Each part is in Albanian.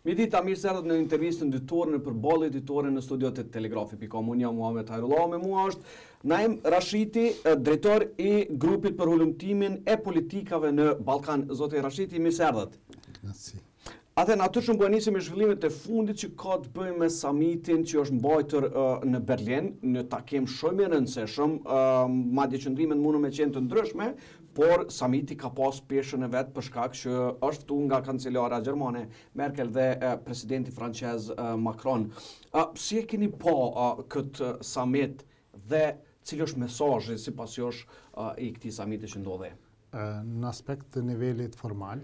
Mirdita, mirë se erdhët në intervistën ditore, në përballje ditore në studiot e Telegrafi.com. Unë jam Muhamet Hajrullah, me mua është Naim Rashiti, drejtor i grupit për hulumtimin e politikave në Ballkan. Zoti Rashiti, mirë se erdhët. Mersi. Atëherë natyrshëm po e nisim me zhvillimet e fundit që ka të bëjë me samitin që është mbajtur në Berlin, një takim shumë i rëndësishëm, madje qëndrimet mundën me qenë të ndryshme, por samiti ka pas peshën e vet për shkak që është ftuar nga kancelara gjermane Merkel dhe presidenti francez Macron. Si e keni pa këtë samit dhe cili është mesazhi sipas jush i këtij samiti që ndodhi? Në aspekt të nivelit formal,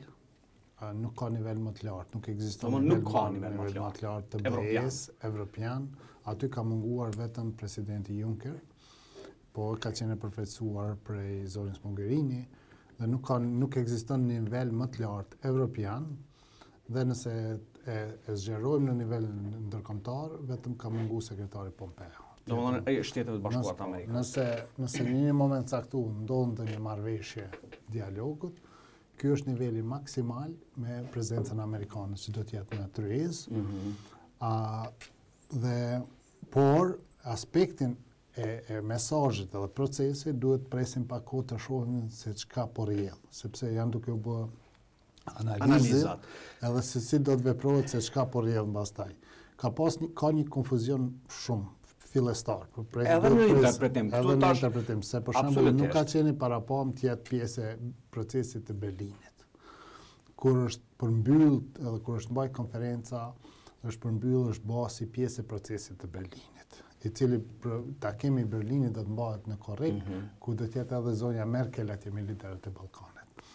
Nuk ka nivel më të lartë, nuk ekziston nivel më të lartë të BE-s, evropian. Aty ka munguar vetëm presidenti Juncker, po ka qenë e përfaqësuar prej zonjës Mogherini dhe nuk ka nuk ekziston në nivel më të lartë evropian dhe nëse e, e zgjerojmë në nivel ndërkombëtar, vetëm ka munguar sekretari Pompeo. Do më dhënë, e Shteteve të Bashkuara të Amerikës. Nëse, nëse një një moment caktu ndodh edhe një marrëveshje dialogut, Ky është niveli maksimal me prezencën amerikane që do të jetë në tryezë. Mm -hmm. A dhe por aspektin e, e mesazhit dhe procesit duhet të presim pak kohë të shohim se çka po rrjedh, sepse janë duke u bë analizat, edhe se si do të veprohet se çka po rrjedh mbastaj. Ka pas një, ka një konfuzion shumë fillestar. Edhe në interpretim. Edhe në interpretim. Se për shembull nuk ka qenë e parapame të jetë pjesë e procesit të Berlinit. Kur është përmbyllt edhe kur është mbaj konferenca, është përmbyllë është ba si pjesë e procesit të Berlinit, i cili takimi i Berlinit do të mbahet në korrik, mhm. ku do të jetë edhe zonja Merkel atje me liderët e Ballkanit.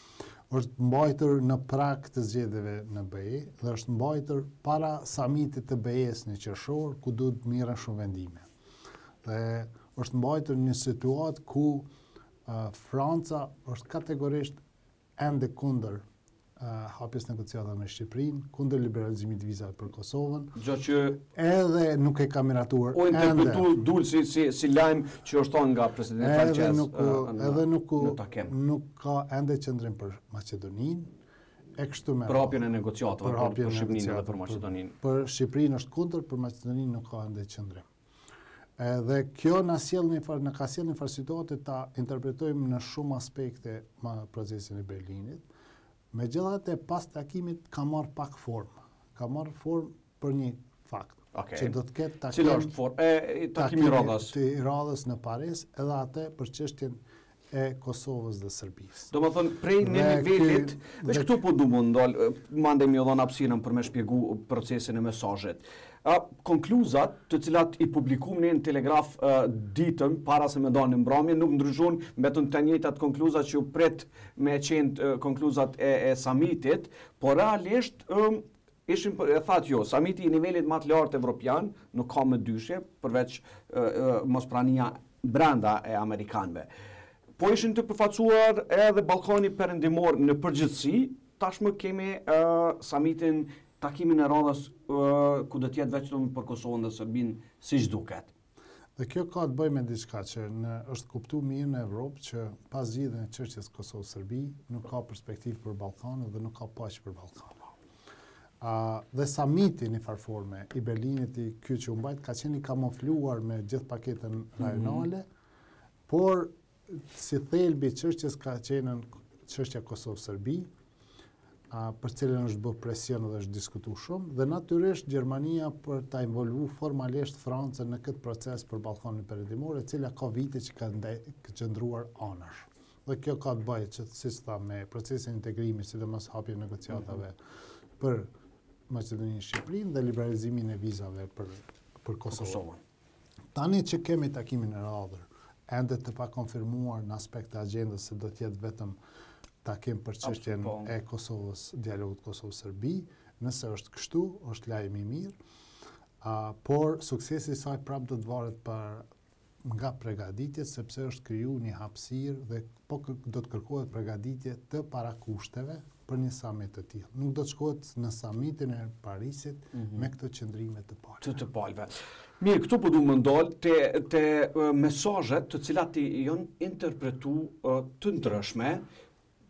është mbajtur në prag të zgjedhjeve në BE dhe është mbajtur para samitit të BE-së në qershor, ku duhet të merren shumë vendime. Dhe është mbajtur në një situatë ku Franca është kategorisht ende kundër hapjes negociatave me Shqipërinë, kundër liberalizimit të vizave për Kosovën. Gjë që Edhe nuk e ka miratuar ende. U interpretu dul si si si lajm që u shtru nga presidenti francez. Edhe nuk edhe nuk në takim. Nuk ka ende qendrim për Maqedoninë. E kështu me. Për hapjen e negociatave për, për Shqipërinë dhe për Maqedoninë. Për, për Shqipërinë është kundër, për Maqedoninë nuk ka ende qendrim. Edhe kjo na sjell një far, na ka sjell një far situate ta interpretojmë në shumë aspekte ma procesin e Berlinit. Megjithatë pas takimit ka marr pak formë. Ka marr formë për një fakt okay. që do të ketë takim Cila është for, e, takimi i radhës, të radhës në Paris edhe atë për çështjen e Kosovës dhe Serbisë. Do më thënë, prej një nivelit, dhe këtu po du me u ndalë, mandej me ju dhon hapsinën për me shpjegu procesin e mesazhit. Konkluzat të cilat i publikum në në Telegraf ditën, para se me dalë në mbramje, nuk ndryshun me të në të njëtat konkluzat që u pret me qenë konkluzat e samitit, por realisht Ishim për, e thatë ju, samiti i nivelit ma të lartë evropian, nuk ka më dyshime, përveç mospranisë brenda e amerikanëve. Po ishin të përfaqësuar edhe Ballkani Perëndimor në përgjithësi, tashmë kemi samitin, takimin e radhës ku do të jetë vetëm për Kosovën dhe Serbinë, siç duket. Dhe kjo ka të bëjë me diçka që në është kuptuar mirë në Evropë që pa zgjidhjen e çështjes Kosovë-Serbi nuk ka perspektivë për Ballkanin dhe nuk ka paqë për Ballkanin. A, dhe samiti një farforme i Berlinit, ky që u mbajt ka qenë i kamufluar me gjithë paketën mhm. rajonale, mm -hmm. por si thelbi i çështjes ka qenë çështja Kosovë-Serbi, për të cilën është bë presion dhe është diskutu shumë, dhe natyrisht Gjermania për ta involvu formalisht Francën në këtë proces për Ballkanin Perëndimor, e cila ka vite që ka qëndruar anësh. Dhe kjo ka të bëjë siç thashë me procesin e integrimit, sidomos hapjen e negociatave për Maqedoninë e Shqipërinë dhe liberalizimin e vizave për për Kosovën. Tani që kemi takimin e radhës, ende të pakonfirmuar në aspekt të agjendës se do të jetë vetëm takim për çështjen po. e Kosovës, dialogut Kosovë-Serbi, nëse është kështu, është lajm i mirë. A, por suksesi i saj prapë do të varet nga pregaditjet, sepse është kriju një hapsirë dhe do të kërkohet pregaditje të parakushteve, për një samit të tillë. Nuk do të shkohet në samitin e Parisit mhm. me këto qëndrime të palëve. Të të palëve. Mirë, këtu po du me u ndalë te, te mesazhet të cilat janë interpretu të ndryshme,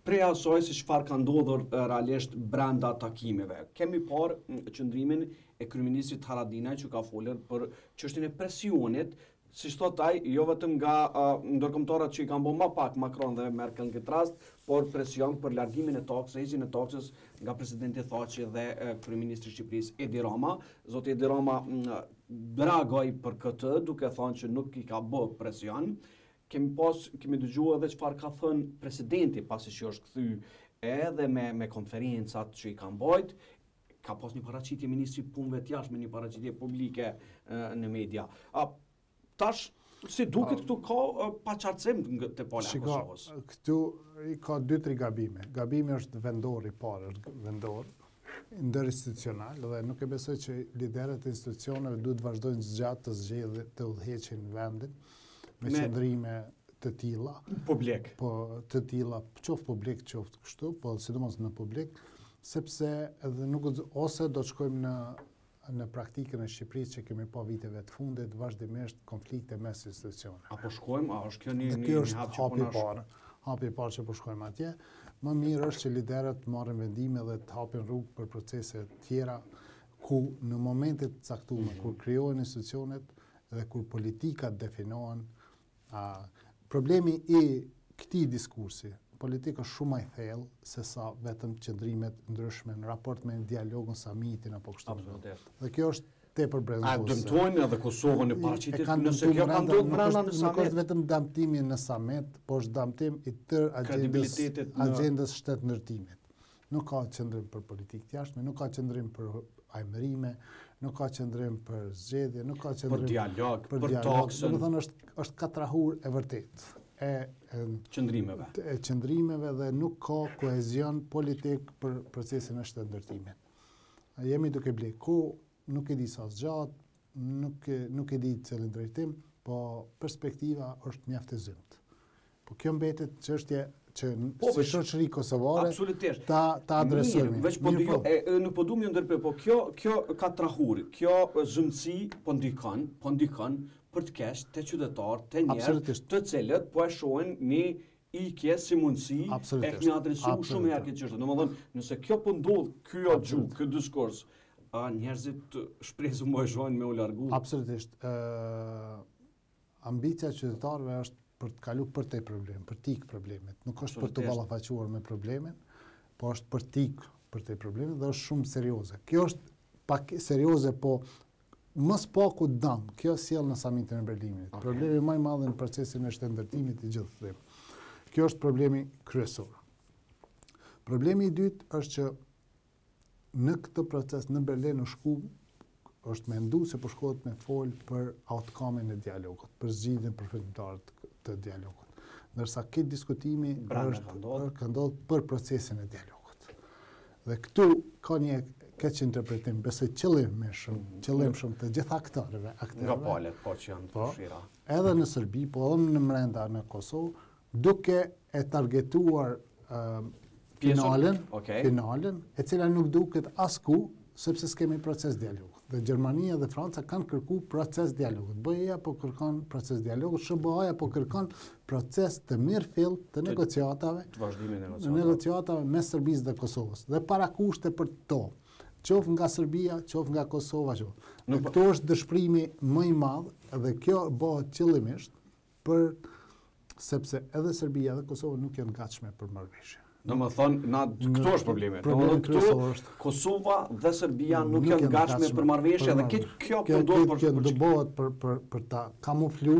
prej asoj se çfarë ka ndodhur realisht brenda takimeve. Kemi parë qëndrimin e kryeministrit Haradinaj që ka folur për çështjen e presionit Siç thotë ai, jo vetëm nga ndërkombëtarët që i kanë bo ma pak Macron dhe Merkel në këtë rast, por presion për largimin e taksës, heqjen e taksës nga presidenti Thaçi dhe kryeministri i Shqipërisë Edi Rama. Zoti Edi Rama reagoi për këtë duke thënë që nuk i ka bërë presion. Kemi pas, kemi dëgjuar edhe çfarë ka thënë presidenti pasi që është kthy edhe me me konferencat që i ka mbajt, Ka pas një paraqitje ministri i Punëve të Jashtme, një paraqitje publike në media. A tash si duket këtu ka paqartësi te pala e Kosovës? Shiko, këtu ka dy tri gabime. Gabimi është vendor, i pari vendor ndërinstitucional dhe nuk e besoj që liderët e institucioneve duhet të vazhdojnë zgjatë të zgjedhin të udhëheqin vendin me qëndrime të tilla. Publik. Po, të tilla, qoftë publik, qoftë kështu, po sidomos në publik, Sepse edhe nuk ose do të shkojmë në në praktikën e Shqipërisë që kemi pa viteve të fundit vazhdimisht konflikte mes institucioneve. Apo shkojmë, a është kjo një një hap që po hapi parë, hapi parë që po shkojmë atje. Më mirë është që liderët të marrin vendime dhe të hapin rrugë për procese të tjera ku në momente të caktume mm -hmm. kur krijohen institucionet dhe kur politikat definohen A, problemi i këtij diskursi politik është shumë ma i thellë se sa vetëm qëndrimet ndryshme në raport me dialogun samitin apo kështu. Absolutisht. Dhe kjo është tepër brengosëse. A dëmtojnë edhe Kosovën e paraqitit nëse kjo ka ndodhë brenda në samit? Nuk është vetëm damtimi në samit, po është damtim i tërë agjendës së shtetndërtimit. Nuk ka qëndrim për politikë të jashtme, nuk ka qëndrim për emërime, nuk ka qëndrim për zgjedhje, nuk ka qëndrim për dialog, për, për taksën. Domethënë është katrahurë e vërtetë e qëndrimeve. E qëndrimeve dhe nuk ka kohezion politik për procesin e shtetndërtimit. Jemi duke ble kohë Nuk e di sa zgjat, nuk e nuk e di në cilin drejtim, po perspektiva është mjaft e zymtë. Po kjo mbetet çështje që po, si shoqëri kosovare absolutisht ta ta adresojmë. Veç po, po. e, e, nuk po duam t'ju ndërpre, po kjo kjo katrahurë, kjo zymtësi po ndikon, po ndikon për të keq te qytetarë, te njerëz, të cilët po e shohin një ikje si mundësi e kemi adresu shumë herë këtë çështje. Domethënë, nëse kjo po ndodh, kjo gjuhë, ky diskurs, a njerëzit shpresën ma e shohin me u largu? Absolutisht. ë Ambicia e qytetarëve është për të kalu përtej problemit, për të ikë problemit. Nuk është për të ballafaquar me problemin, po është për të ikë përtej problemit dhe është shumë serioze. Kjo është pak serioze, po Më së paku dam kjo sjell në Samitin e Berlinit. Problemi ma i madh është në procesin e shtetndërtimit gjithë, them. Kjo është problemi kryesor. Problemi i dytë është që në këtë proces në Berlin u shku, është mendu se po shkohet me fol për outcome-in e dialogut, për zgjidhjen përfundimtare të dialogut. Ndërsa këtu diskutimi ka ndodhë për procesin e dialogut. Dhe këtu ka një keqinterpretim, besoj qëllimshëm, qëllimshëm i të gjithë aktorëve, aktorëve. Nga palët, po që janë të përfshira. Edhe në Serbi, po edhe mrenda, në Kosovë, duke e targetuar uh, finalen, okay. finalen, e cila nuk duket asku, sepse s'kemi proces dialogu. Dhe Gjermania dhe Franca kanë kërku proces dialogu. BE-ja po kërkon proces dialogu, SHBA-ja po kërkon proces të mirëfilltë të negociatave, të vazhdimit negociatave, negociatave mes Serbisë dhe Kosovës, dhe parakushte për to, qoftë nga Serbia, qoftë nga Kosova, qoftë. Këtu është dëshpërimi më i madhë dhe kjo bëhet qëllimisht për sepse edhe Serbia dhe Kosova nuk janë gatshme për marrëveshje. Domethënë, na, këtu është problemi. Problemi këtu është. Kosova dhe Serbia nuk, nuk janë gatshme për marrëveshje dhe këtë kjo përdoret për, për, për, për, për, për ta kamuflu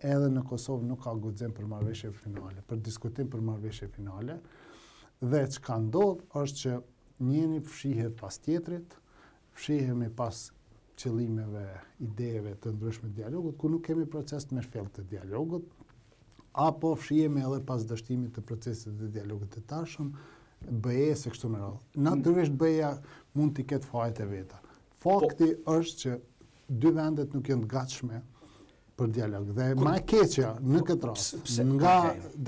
Edhe në Kosovë nuk ka guxim për marrëveshje finale, për diskutim për marrëveshje finale. Dhe çka ndodh është që njëri fshihet pas tjetrit, fshihemi pas qëllimeve, ideve të ndryshme të dialogut, ku nuk kemi proces të mirëfilltë të dialogut, apo fshihemi edhe pas dështimit të procesit të dialogut të tashëm, BE-së e kështu me radhë. Natyrisht BE-ja mund t'i ketë fajet e veta. Fakti po, është që dy vendet nuk janë të gatshme për dialog. Dhe ma e keqja në këtë rast, nga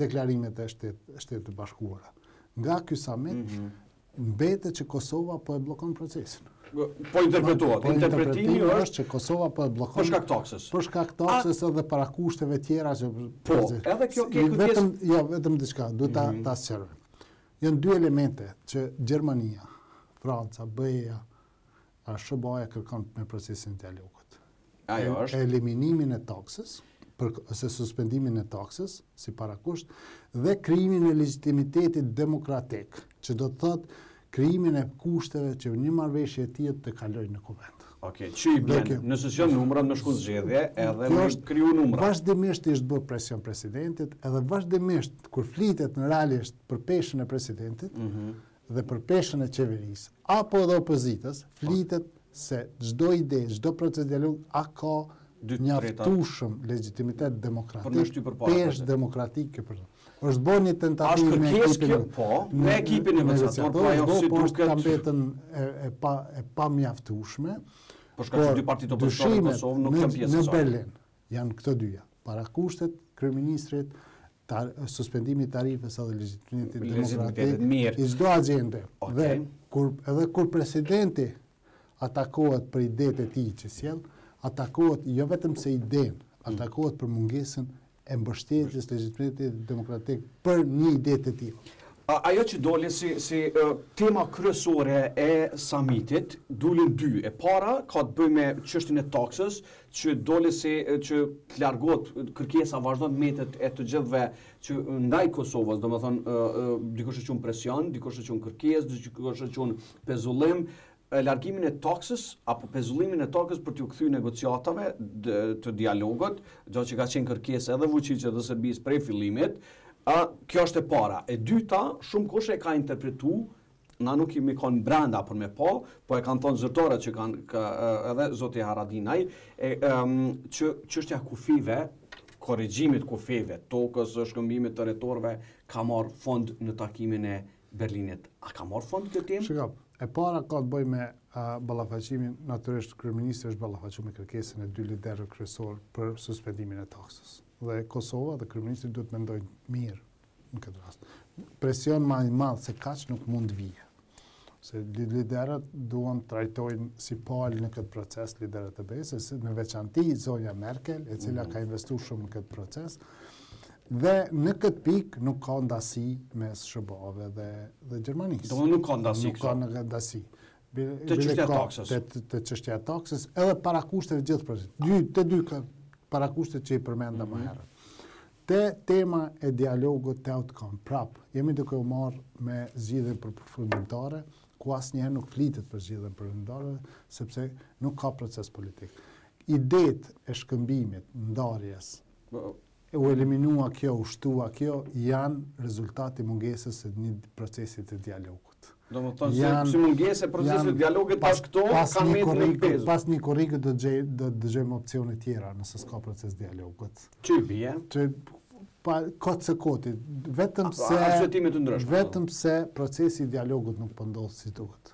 deklarimet e Shteteve të Bashkuara, nga ky samit, mhm. mbetet që Kosova po e blokon procesin. Po interpretohet, po interpretimi është që Kosova po e blokon për shkak taksës. Për shkak taksës edhe parakushteve tjera që po, edhe kjo ke këtë vetëm jo, vetëm diçka, duhet ta mhm. ta sqarojmë. Janë dy elemente që Gjermania, Franca, BE-ja, A SHBA-ja kërkon në procesin e dialogut eliminimin e taksës, ose suspendimin e taksës, si parakusht, dhe krijimin e legjitimitetit demokratik, që do të thotë krijimin e kushteve që një marrëveshje e tillë të kalojë në kuvend. Ok, që i bjen, nëse s'ke numra me shku në zgjedhje, edhe me kriju numra. Vazhdimisht i është bërë presion presidentit, edhe vazhdimisht, kur flitet realisht për peshën e presidentit, mhm. dhe për peshën e qeverisë, apo edhe opozitës, flitet se çdo ide, çdo proces dialogu a ka mjaftueshëm legjitimitet demokratik, peshë demokratike për të. Është bërë një tentativë me ekipin e po, me ekipin negociator, po ajo si duket... Është ka mbetë e pamjaftueshme, por dyshimet në Berlin, Janë këto dyja. Parakushtet e kryeministrit, suspendimi i tarifës edhe legjitimiteti demokratik i çdo agjende. Dhe kur, edhe kur presidenti atakohet për idetë e tij që sjell, atakohet jo vetëm se idenë, mm. atakohet për mungesën e mbështetjes të legjitimitetit demokratik për një ide të tillë. Ajo që doli si, si uh, tema kryesore e samitit, dulin dy. E para ka të bëjë me çështjen e taksës, që doli si që të largohet kërkesa vazhdon mbetet e të gjithëve që ndaj Kosovës, domethënë dikush e quan presion, dikush e quan kërkesë, dikush e quan pezullim, largimin e taksës apo pezullimin e taksës për t'iu kthy negociatave të dialogut, gjë që ka qenë kërkesë edhe Vuçiçit dhe Serbisë prej fillimit, ë kjo është e para. E dyta, shumë kush e ka interpretuar Na nuk jemi kon brenda për me pa, po e kanë thënë zyrtarët që kanë ka, edhe zoti Haradinaj, e, um, që çështja e kufijve, korrigjimit kufijve, tokës, shkëmbimit territoreve, ka marrë fund në takimin e Berlinit. A ka marrë fund kjo temë? Shiko, e para ka të bëjë me ballafaqimin, natyrisht kryeministri është ballafaqu me kërkesën e dy liderëve kryesorë për suspendimin e taksës. Dhe Kosova dhe kryeministri duhet të mendojnë mirë në këtë rast. Presion ma i madh se kaq nuk mund të vijë. Se liderët duan të trajtojnë si palë në këtë proces liderët e BE-së, në veçanti zonja Merkel, e cila mhm. ka investu shumë në këtë proces, dhe në këtë pikë nuk ka ndasi mes SHBA-ve dhe, dhe Gjermanisë. Do nuk ka ndasi këtu? Nuk ka ndasi. Te çështja e taksës? Te çështja e taksës, edhe parakushteve gjithëpërfshi. Dy, të dyja parakushtet që i përmenda më mhm. herët. Te tema e dialogut te outcome, prapë, jemi duke u marrë me zgjidhjen përfundimtare, ku asnjëherë nuk flitet për zgjidhjen përfundimtare, sepse nuk ka proces politik. Idetë e shkëmbimit, ndarjes, u eliminua kjo, u shtua kjo, janë rezultat i mungesës së një procesi të dialogut. Domethënë, si, si mungesë e procesit të dialogut, pas, pas këto pas kanë me të pezu. Pas një korrikut do të dëgjojmë opcione tjera, nëse s'ka proces dialogut. Që i bje? Që pa kot se koti, vetëm se... A, të ndryshme. Vetëm se procesi i dialogut nuk po ndodh po si duhet.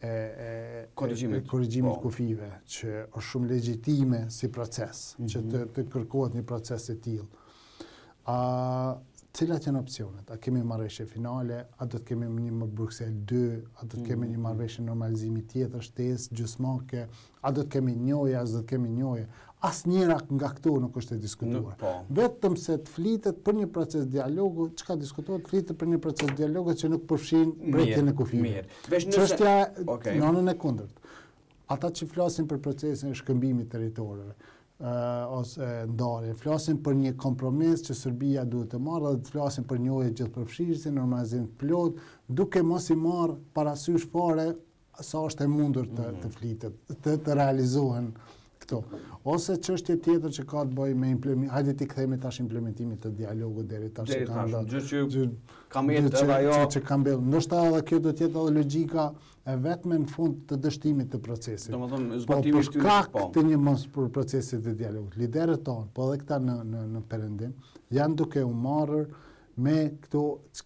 e, e korrigjimit, korrigjimit po. kufijve, që është shumë legjitime si proces, mm -hmm. që të, mhm. të kërkohet një proces i tillë. A cilat janë opcionet? A kemi marrëveshje finale, a do të kemi një Bruksel 2, a do të kemi një mhm. marrëveshje normalizimi tjetër, shtesë, gjysmake, A do të kemi njohje, a s'do të kemi njohje, asnjëra nga këto nuk është e diskutuar. Po. Vetëm se të flitet për një proces dialogu, çka diskutohet, flitet për një proces dialogu që nuk përfshin prekjen e kufijve. Mirë, mirë. Çështja okay. në anën e kundërt. Ata që flasin për procesin e shkëmbimit të territoreve, ose ndarje. Flasin për një kompromis që Serbia duhet të marrë dhe të flasin për njohje gjithëpërfshirëse, normalizim të plotë, duke mos i marrë parasysh fare Sa është e mundur të, të flitet, të, të realizohen këto. Ose çështje tjetër që ka të bëjë me implementimin, hajde t'i kthehemi tash implementimit të dialogut deri tash deri tash, kanë gjë që gjë, kam jetë edhe ajo që, që kam bërë. Ndoshta edhe kjo do të jetë edhe logjika e vetme në fund të dështimit të procesit. Domethënë po, zbatimi po, i këtyre po. Për shkak të një mospërputhje procesit të dialogut. Liderët tonë, po edhe këta në në në perëndim, janë duke u marrë me këto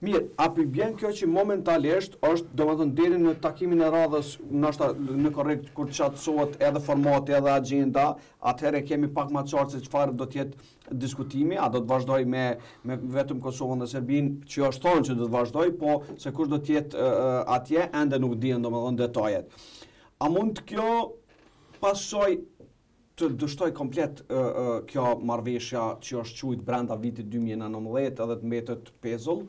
Mirë, a po i bjen kjo që momentalisht është, domethënë deri në takimin e radhës, ndoshta në korrik kur të qartësohet edhe formati edhe axhenda, atëherë e kemi pak më të qartë se çfarë do të jetë diskutimi, a do të vazhdojë me me vetëm Kosovën dhe Serbinë, që është thënë që do të vazhdojë, po se kush do të jetë atje ende nuk dihen domethënë detajet. A mundet kjo pasojë të dështojë komplet kjo marrëveshja që është quajt brenda vitit dy mijë e nëntëmbëdhjetë edhe të mbetet pezull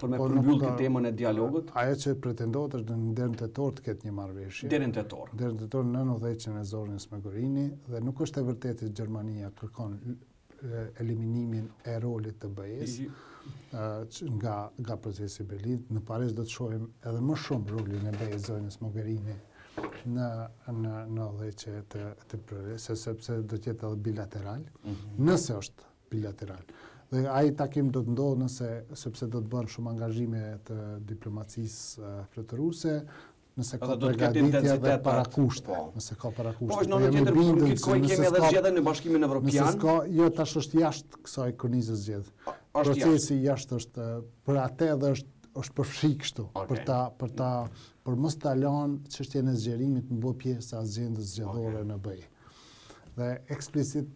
për me përmbyll këtë temën e dialogut. Ajo që pretendohet është në deri në tetor të ketë një marrëveshje. Deri në tetor. Deri në tetor nën udhëheqjen e zonjës Mogherini dhe nuk është e vërtetë që Gjermania kërkon eliminimin e rolit të BE-së nga, nga procesi Berlin. Në Paris do të shohim edhe më shumë rolin e BE-së zonjës Mogherini në në udhëheqje të të prërëse, sepse do të jetë edhe bilateral, mhm. nëse është bilateral. Dhe ai takim do të ndodhë nëse, sepse do të bëhen shumë angazhime të diplomacisë fluturuese, Nëse ka përgatitje dhe parakushte. Po. Nëse ka parakushte. Po është një tjetër punë, këtë kojë kemi edhe zgjedhje në Bashkimin Evropian. Nëse ka, jo, tash është jashtë kësaj kornize zgjedhje. Procesi jashtë është, për atë edhe është është përfshi kështu, për ta, për ta, për mos ta lanë çështjen e zgjerimit me u bo pjesë e agjendës zgjedhore në BE. Dhe eksplicit,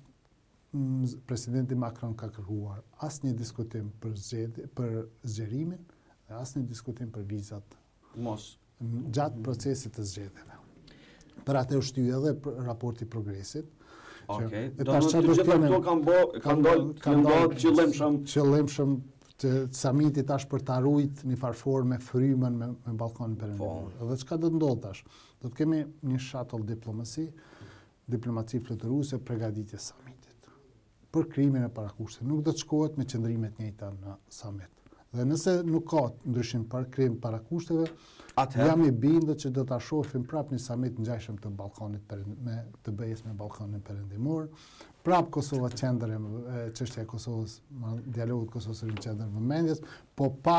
presidenti Macron ka kërkuar asë një diskutim për, zgjedi, për zgjerimin, dhe asnjë diskutim për vizat mos gjatë procesit të zgjedhjeve. Për atë është shty edhe raporti i progresit. Ok, do të thotë gjithë këto kanë bo, kanë dalë, kanë dalë qëllimshëm. Qëllimshëm te samiti tash për ta rujt njëfarë forme frymën me, me Ballkanin Perëndimor. Dhe çka do të ndodhë tash? Do të kemi një shuttle diplomaci, diplomaci fluturuese, pregatitje samitit. për krijimin e parakushteve. Nuk do të shkohet me qëndrime të njëjta në samit. Dhe nëse nuk ka ndryshim për krijim parakushteve, jam i bindë që do ta shofim prap një samit t'ngjajshëm të Ballkanit për, me, të BE-s me Ballkanin Perëndimor. Prap Kosova qendër, çështja e Kosovës, dialogut Kosovës rrinë qendër vëmendjes, po pa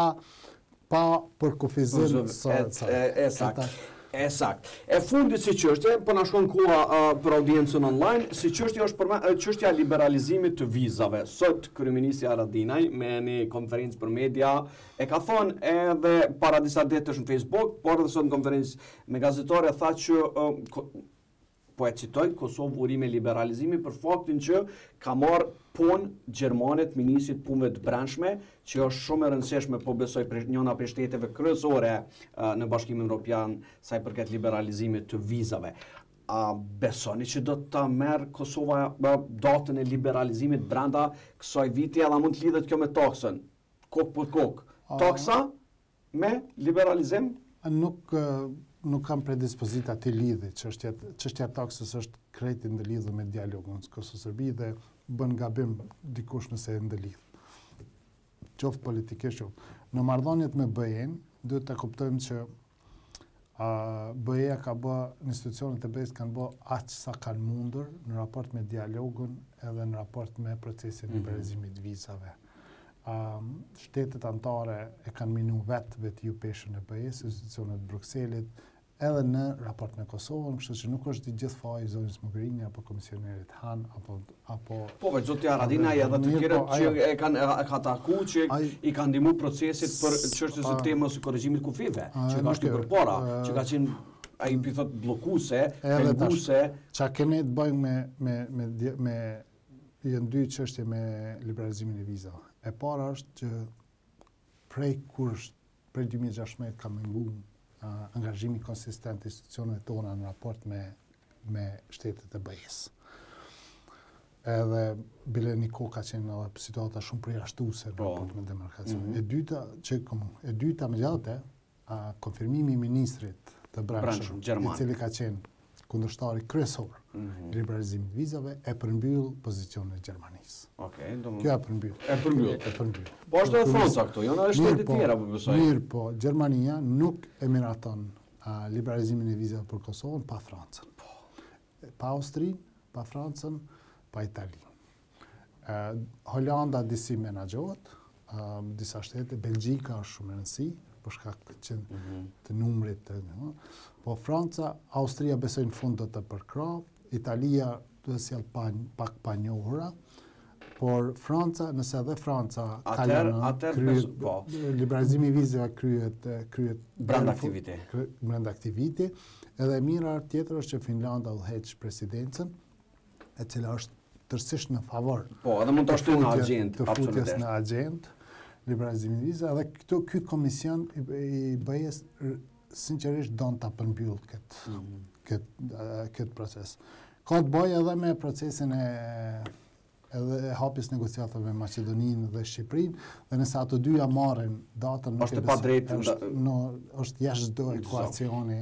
Pa përkufizim sërë të të. E saktë, e saktë. E fundit si çështje, po na shkon koha për audiencën online, si çështje është përme, çështja e liberalizimit të vizave. Sot, Kryeministri Haradinaj, me një konferencë për media, e ka thonë edhe para disa ditësh në Facebook, por edhe sot në konferencë me gazetarë, tha që Po e citoj Kosovë urime liberalizimi për faktin që ka marrë po-në gjermane të ministrit të Punëve të Brendshme, që është shumë e rëndësishme, po besoj njëna prej shteteve kryesore në Bashkimin Evropian sa i përket liberalizimit të vizave. A besoni që do ta merr Kosova datën e liberalizimit brenda këtij viti, edhe mund të lidhet kjo me taksën? Kokë për kokë. Taksa me liberalizim? Nuk nuk kam predispozita t'i lidhi çështja çështja e taksës është krejt e ndëlidhur me dialogun Kosovë Serbi dhe bën gabim dikush nëse e ndëlidh. Qoftë politikisht qoftë. Në marrëdhëniet me BE-n duhet ta kuptojmë që BE-ja ka bë, institucionet e BE-së kanë bë aq sa kanë mundur në raport me dialogun edhe në raport me procesin e mhm. liberalizimit të vizave. Um, shtetet antare e kanë minu vetvetiu peshën e BE-së, institucionet e Brukselit, edhe në raport me Kosovën, kështu që nuk është i gjithë faji i zonjës Mogherini apo komisionerit Han apo apo Po vetë zoti Haradinaj edhe të tjerët po, që e kanë e ka taku që i kanë ndihmu procesit për çështjen e temës së korrigjimit kufijve, që ka shty përpara, që ka qenë ai i thot bllokuese, penguese. Ça kemi të bëjmë me me me me janë dy çështje me liberalizimin e vizave. E para është që prej kur është Prej dy mijë e gjashtëmbëdhjetë ka munguar angazhimi konsistent i institucioneve tona në raport me me shtetet e BE-së. Edhe bile një kohë ka qenë edhe situatë shumë përjashtuese në po. raport me demarkacionin. Mm -hmm. E dyta, që kom, e dyta me atë, a konfirmimi i ministrit të brendshëm, i cili ka qenë kundërshtari kryesor mhm. i liberalizimit të vizave e përmbyll pozicionin e Gjermanisë. Okej, okay, domethënë. Kjo e përmbyll. E përmbyll, e përmbyll. Po është edhe Franca këtu, janë edhe shtete të po, tjera po besoj. Mirë, po Gjermania nuk e miraton liberalizimin e vizave për Kosovën pa Francën. Po. Pa Austrinë, pa Francën, pa Italinë. Holanda disi menaxhohet, disa shtete, Belgjika është shumë me rëndësi, për shkak të që mhm. të numrit të një. Po Franca, Austria besoj në fund do të përkrahin, Italia duhet si pak e panjohur, por Franca, nëse edhe Franca kalon në kryet, po. liberalizimi i vizave kryet, kryet brenda aktivite. Brenda aktivite, edhe mira tjetër është që Finlanda udhëheq presidencën, e cila është tërësisht në favor. Po, edhe mund të ashtu në agjendë, Të futet në agjendë, liberalizimi i vizave, edhe këto, ky komision i BE-së, sinqerisht, don ta përmbyllë këtë, mhm. këtë, këtë proces. Ka të bëjë edhe me procesin e edhe e hapjes negociatave me Maqedoninë dhe Shqipërinë, dhe nëse ato dyja marrin datën nuk është e padrejtë, është në është jashtë çdo ekuacioni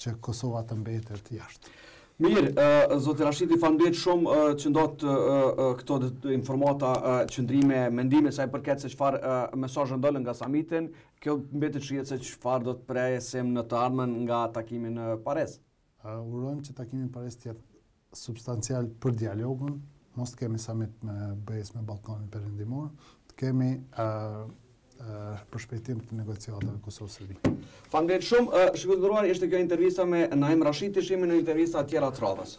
që Kosova të mbetet jashtë. Mirë, zoti Rashiti, faleminderit shumë që ndatë këto informata, qëndrime, mendime sa i përket se çfarë mesazhe dolën nga samiti. Kjo mbetet të shihet se çfarë do të presim në të ardhmen nga takimi në Paris. Urojmë që takimi në Paris të jetë substancial për dialogun, mos të kemi samit e BE-së me Ballkanin Perëndimor, të kemi përshpejtim të negociatave Kosovë-Serbi. Faleminderit shumë. Shikues të nderuar, ishte kjo intervista me Naim Rashitin, shihemi në intervista të tjera të radhës.